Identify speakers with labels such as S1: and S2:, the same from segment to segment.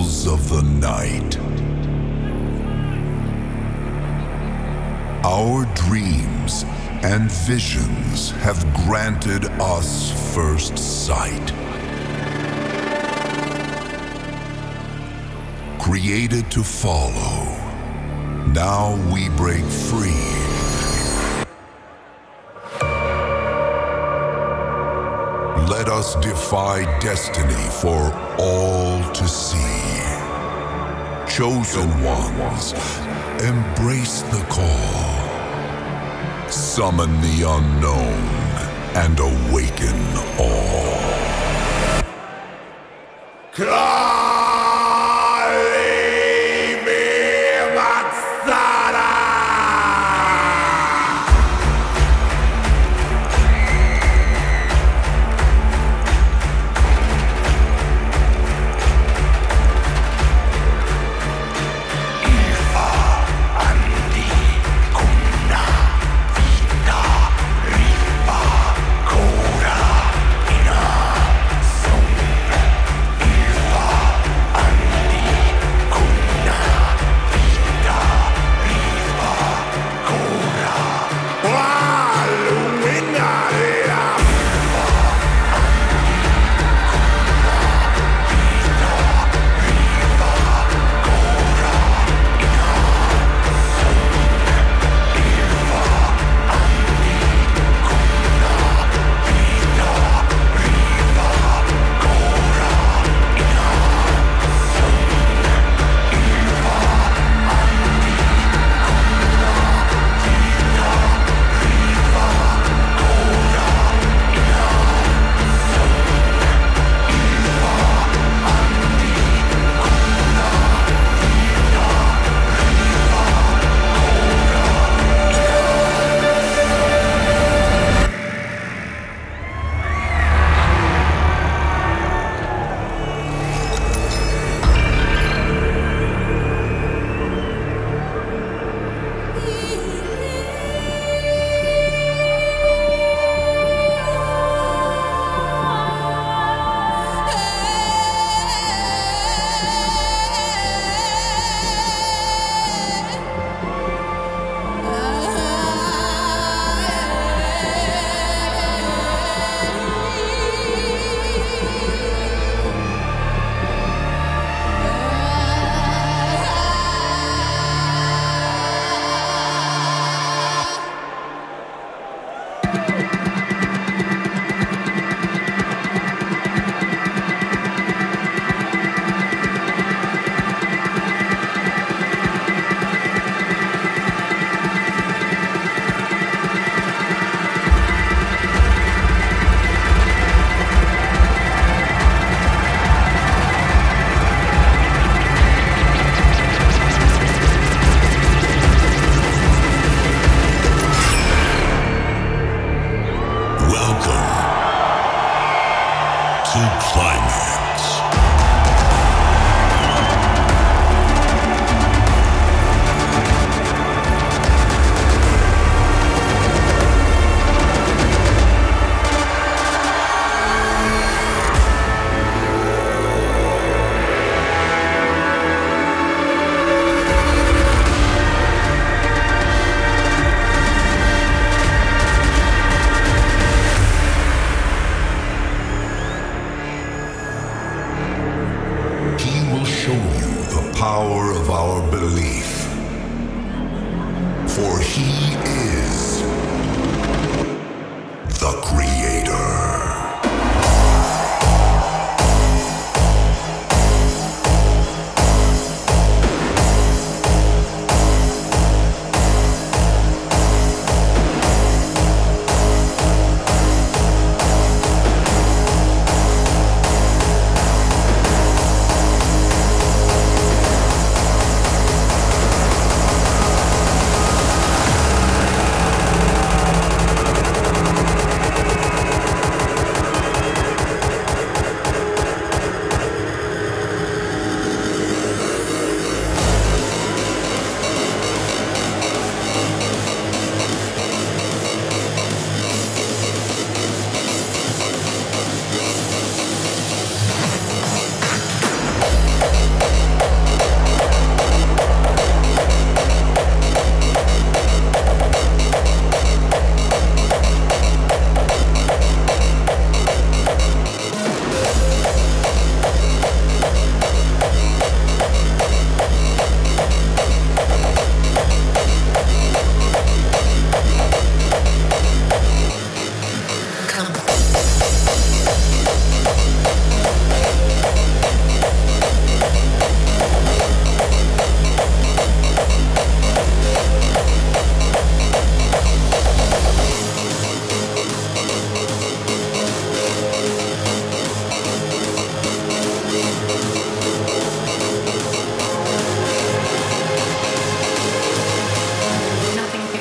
S1: of the night. Our dreams and visions have granted us first sight. Created to follow, now we break free. Let us defy destiny for all to see. Chosen ones, embrace the call. Summon the unknown and awaken all. Welcome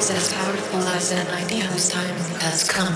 S2: as powerful as an idea whose time has come.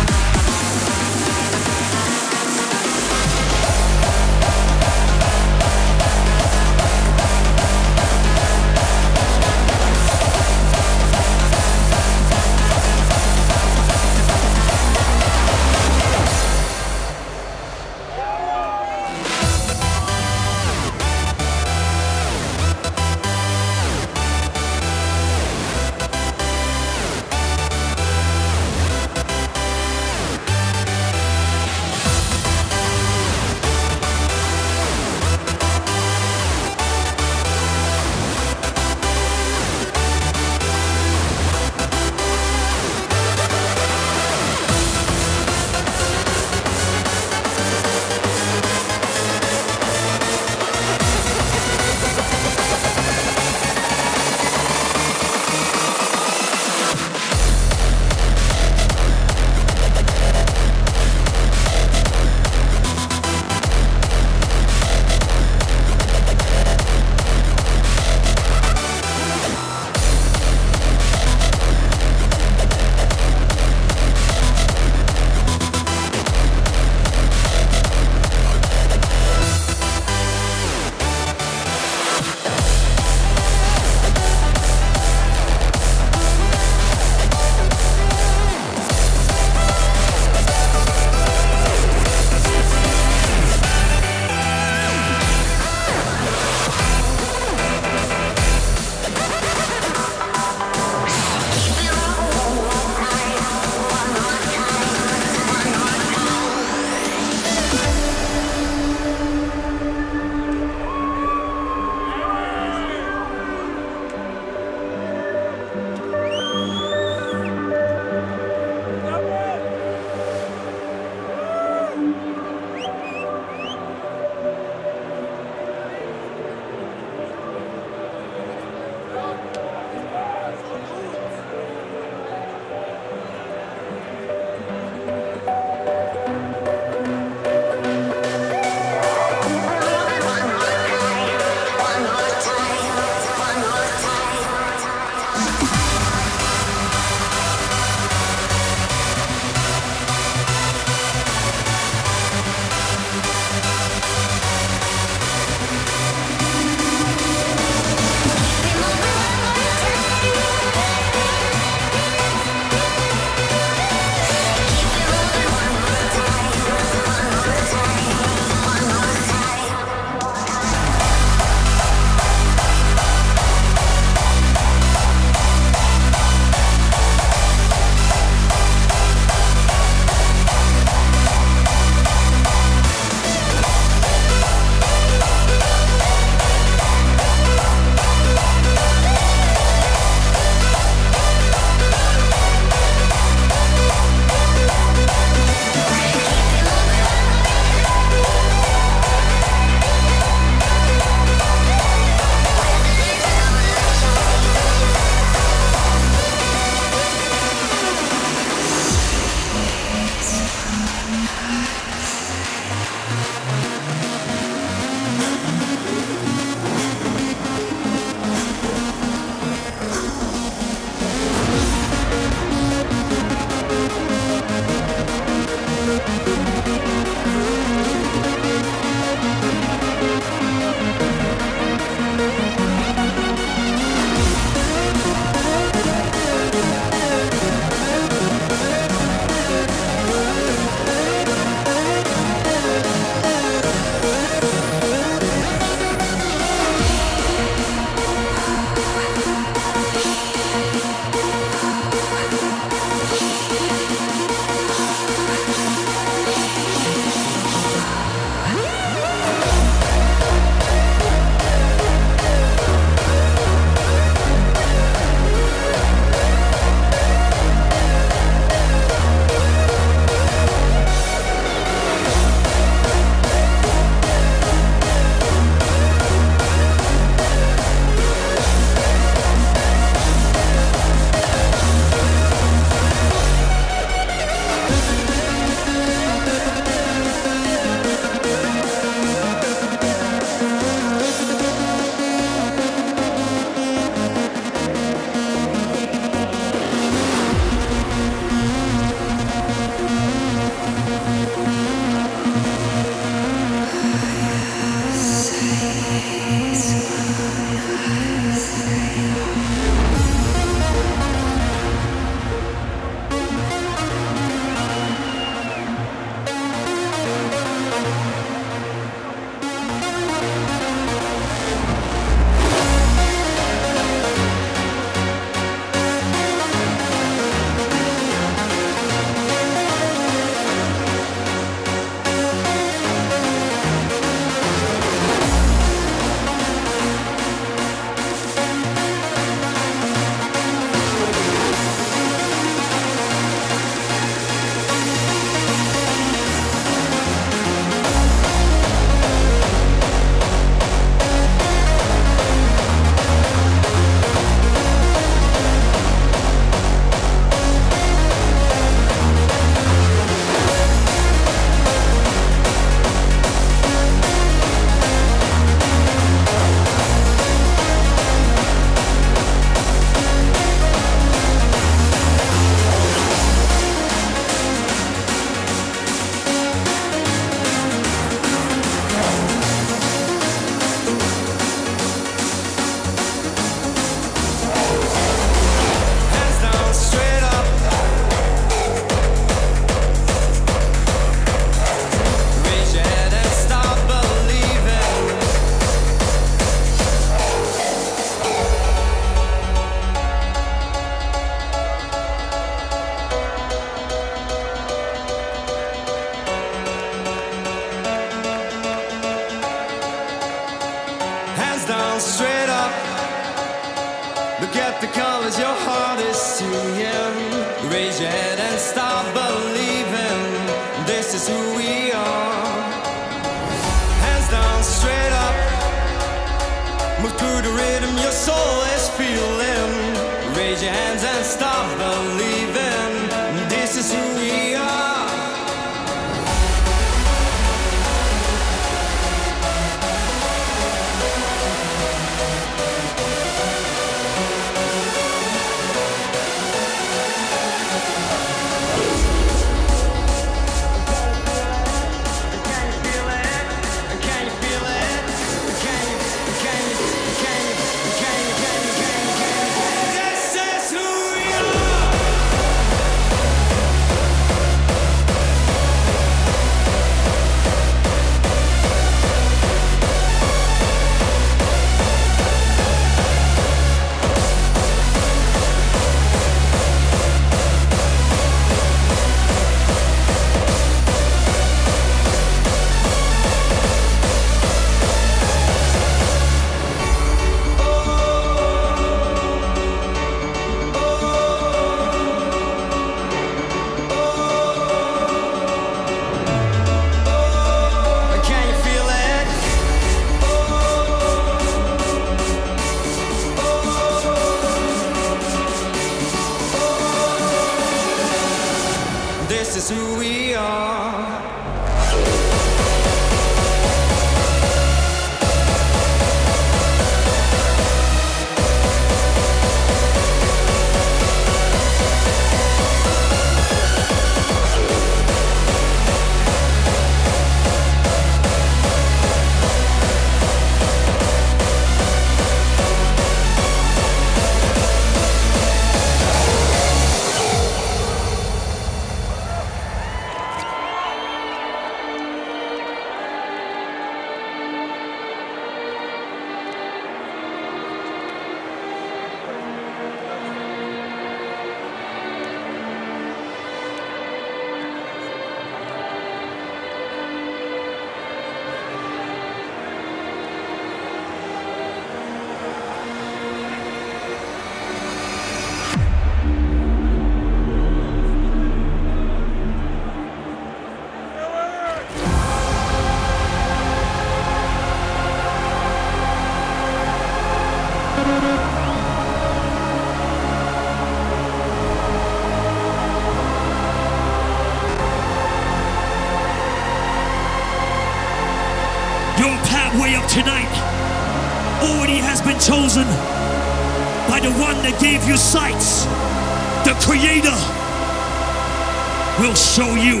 S3: Will show you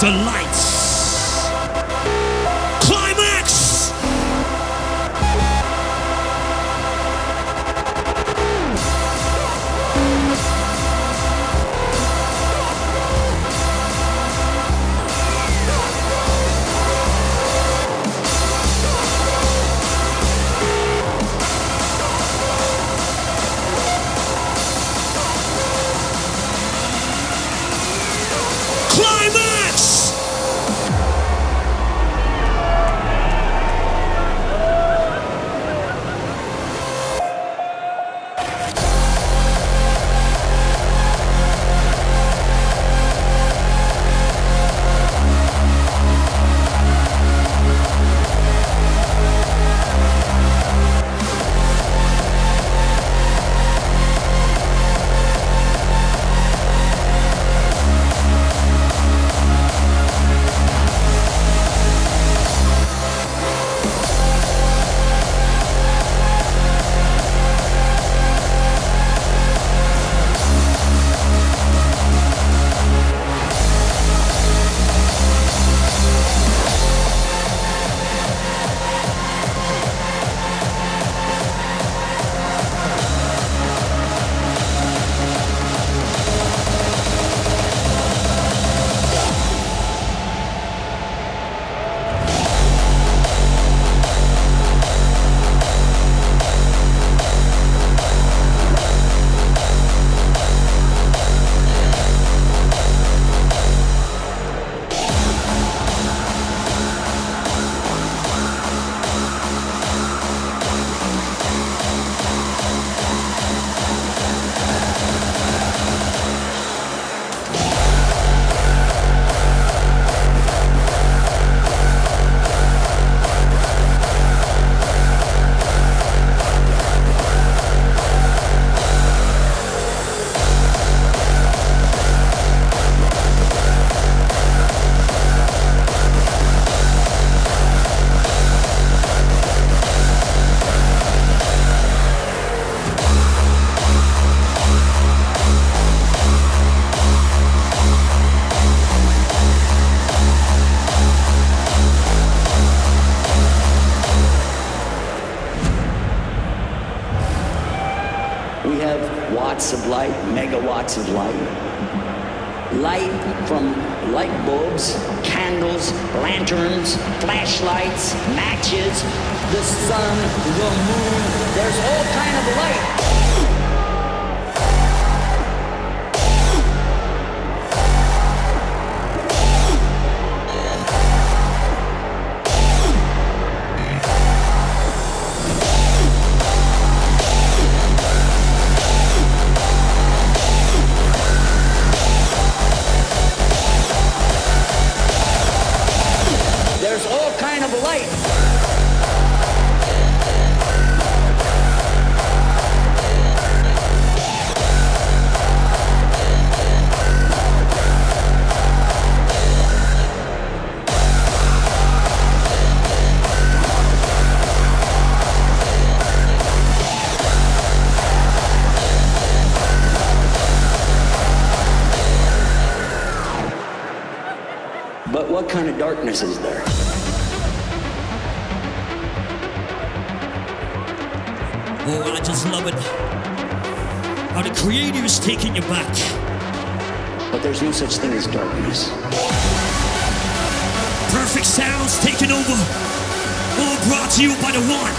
S3: the lights.
S4: Watts of light, megawatts of light. Light from light bulbs, candles, lanterns, flashlights, matches, the sun, the moon. There's all kind of light.
S3: One.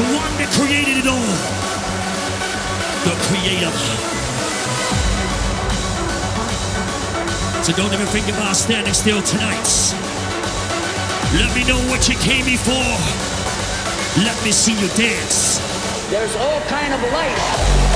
S3: The one that created it all. The Qreator. So don't ever think about standing still tonight. Let me know what you came before. Let me see you dance.
S4: There's all kind of light.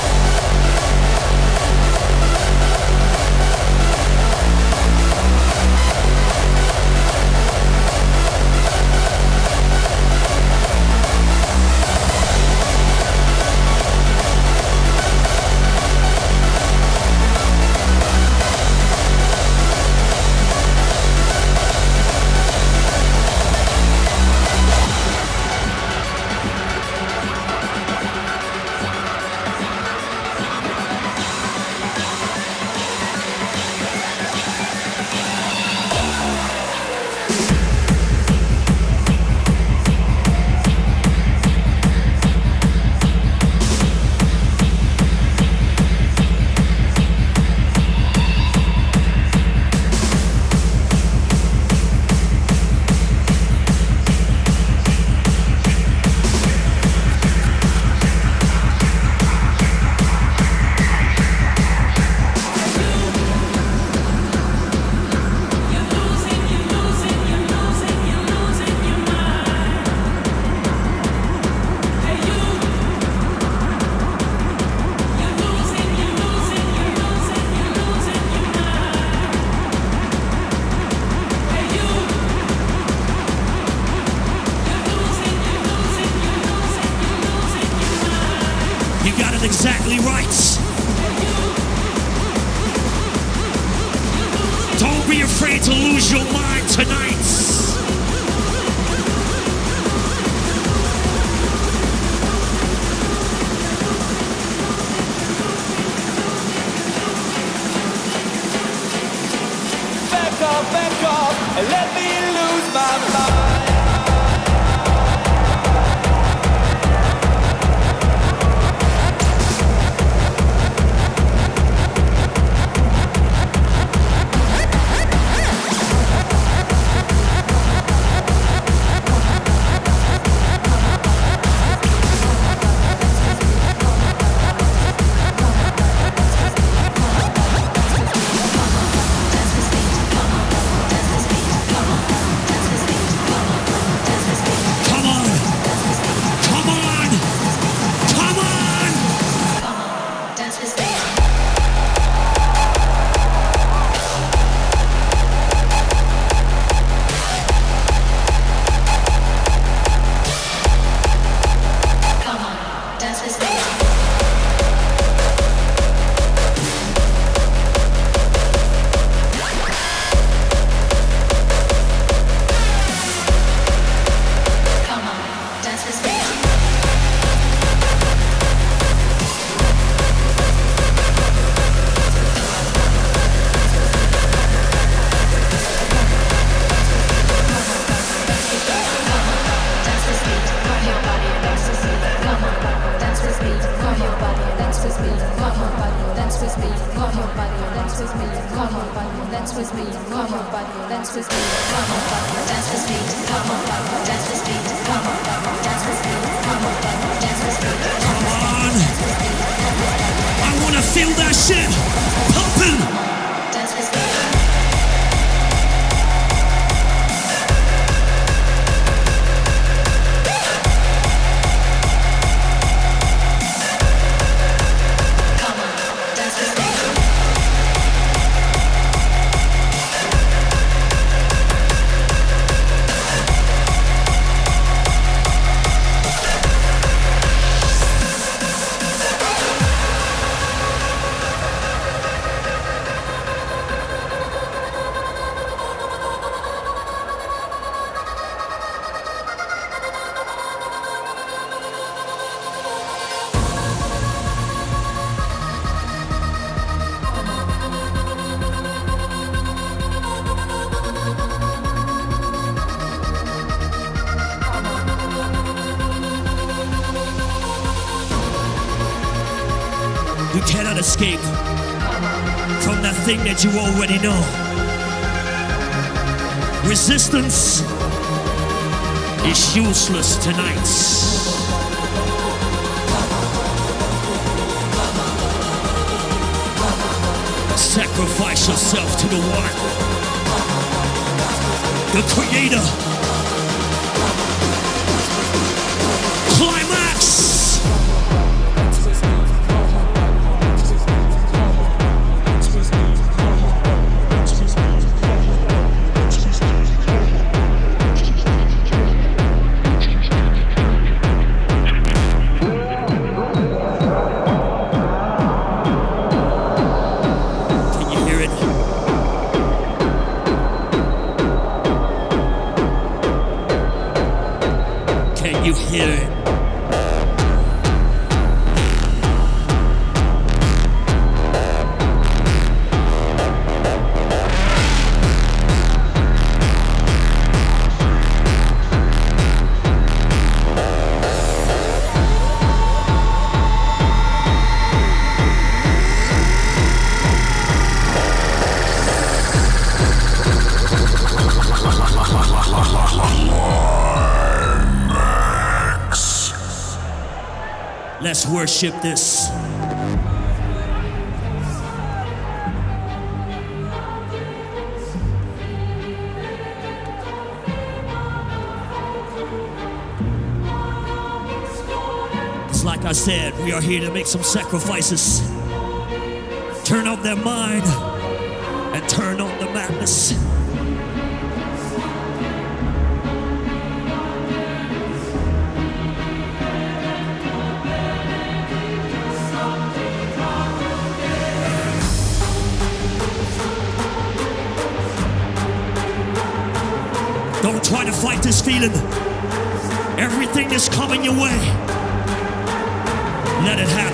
S3: Cannot escape from that thing that you already know. Resistance is useless tonight. Sacrifice yourself to the one, the Qreator. Let's worship this. Like I said, we are here to make some sacrifices. Turn up their mind and turn on the madness. Try to fight this feeling. Everything that's coming your way, let it happen.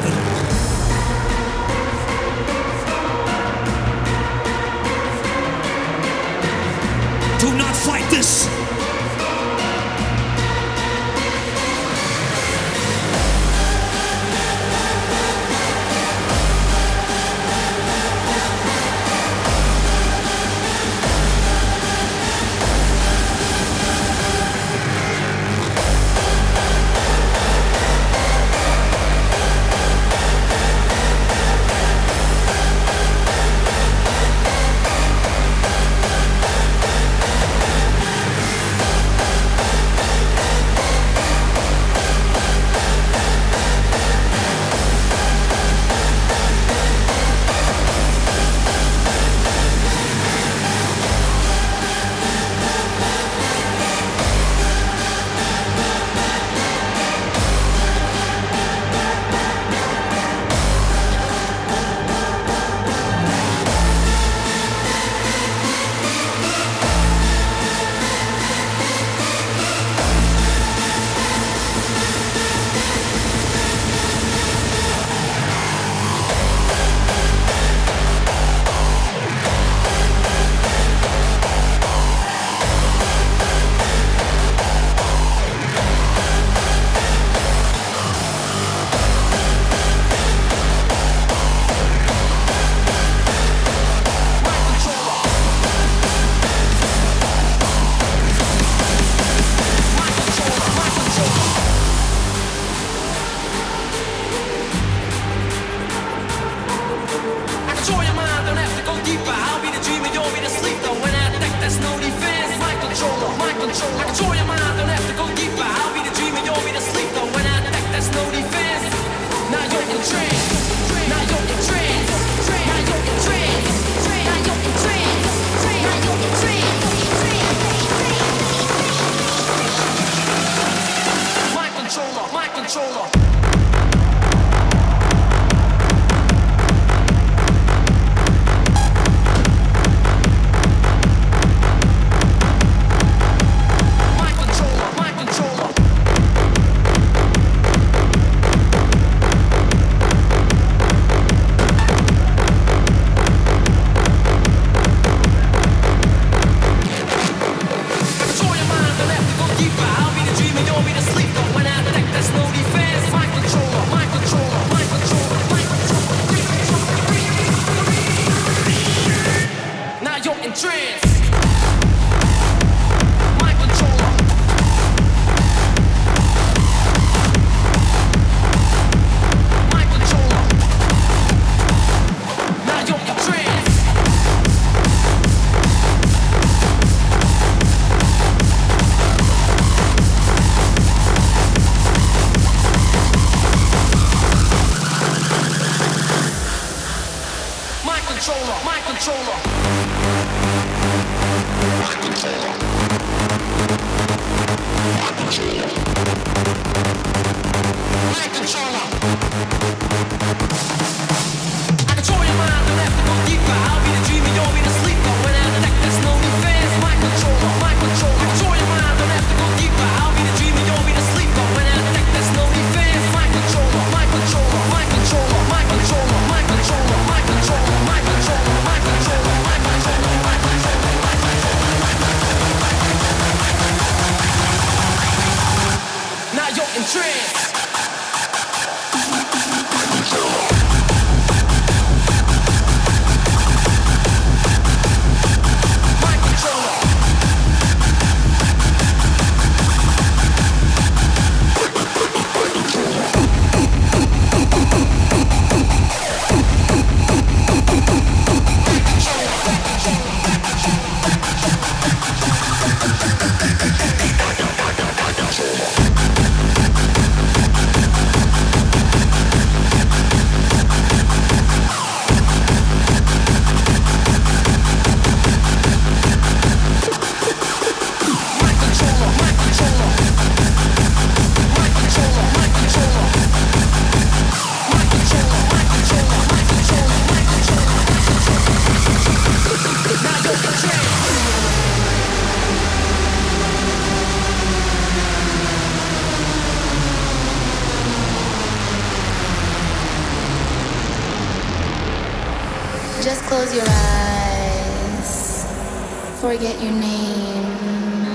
S5: Forget your name.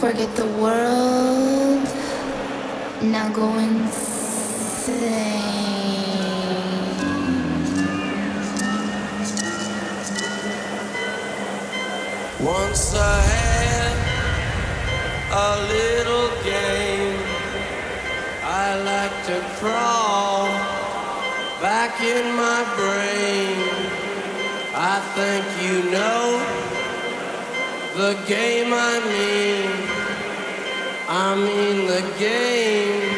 S5: Forget the world. Now go insane.
S6: Once I had a little game. I like to crawl back in my brain. I think you know the game I mean. I mean the game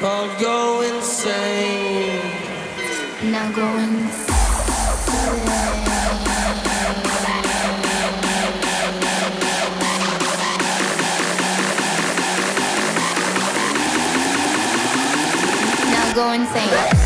S6: called Go Insane.
S5: Now go insane. Now go insane.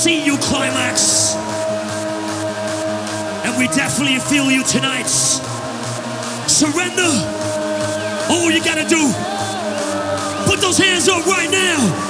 S3: See you, Qlimax. And we definitely feel you tonight. Surrender. All you gotta do, put those hands up right now.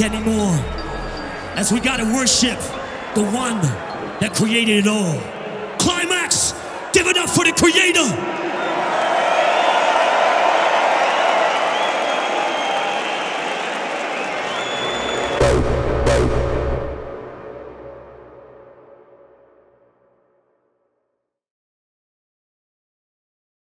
S3: Anymore. As we gotta worship the one that created it all.